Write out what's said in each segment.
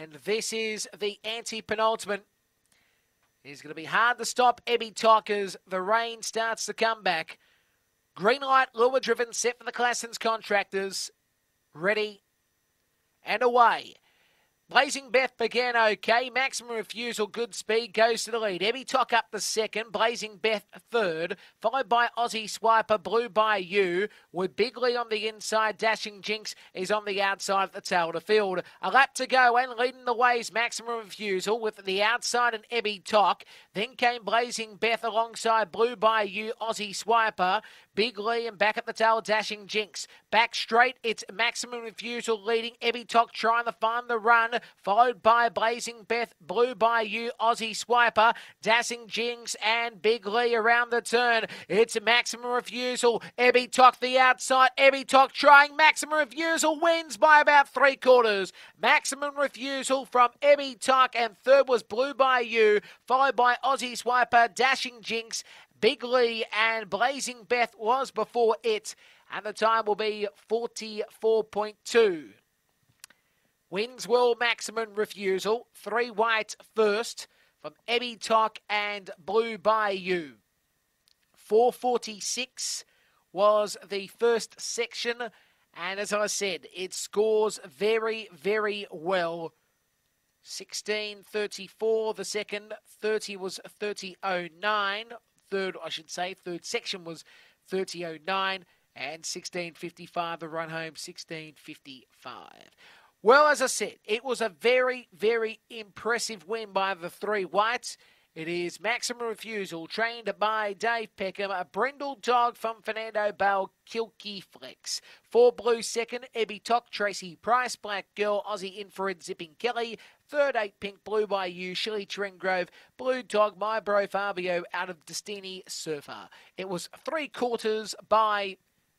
And this is the anti-penultimate. It's going to be hard to stop Ebby Talkers. The rain starts to come back. Green light, lure driven, set for the Classens contractors. Ready and away. Blazing Beth began okay. Maximum refusal, good speed, goes to the lead. Ebby Tock up the second. Blazing Beth third. Followed by Aussie Swiper, Blue by You. With Bigley on the inside. Dashing Jinx is on the outside of the tail the field. A lap to go and leading the way is Maximum Refusal with the outside and Ebby Tock. Then came Blazing Beth alongside Blue by You, Aussie Swiper. Big Lee and back at the tail, Dashing Jinx. Back straight, it's Maximum Refusal leading. Ebby Tock trying to find the run, followed by Blazing Beth, Blue by You, Aussie Swiper, Dashing Jinx, and Big Lee around the turn. It's a Maximum Refusal. Ebby Tock the outside. Ebby Tock trying. Maximum Refusal wins by about three quarters. Maximum Refusal from Ebby Tock, and third was Blue by You, followed by Aussie Swiper, Dashing Jinx, Big Lee and Blazing Beth was before it, and the time will be 44.2. Wins will maximum refusal. Three white first from Ebby Tock and Blue Bayou. 446 was the first section, and as I said, it scores very, very well. 1634 the second, 30 was 3009 third, I should say, third section was 30.09 and 16.55, the run home 16.55. Well, as I said, it was a very, very impressive win by the three whites. It is Maximum Refusal, trained by Dave Peckham, a brindle dog from Fernando Bale, Kilky Flex. Four blue second, Ebby Tock, Tracy Price, Black Girl, Aussie Infrared, Zipping Kelly. Third, eight pink, blue by you, Shilly Grove, blue dog, my bro Fabio out of Destiny Surfer. It was three quarters by,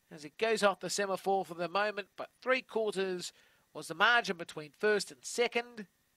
as it goes off the semaphore for the moment, but three quarters was the margin between first and second.